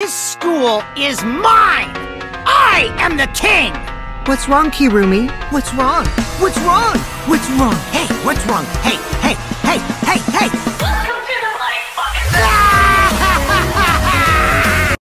This school is mine! I am the king! What's wrong, Kirumi? What's wrong? What's wrong? What's wrong? Hey, what's wrong? Hey, hey!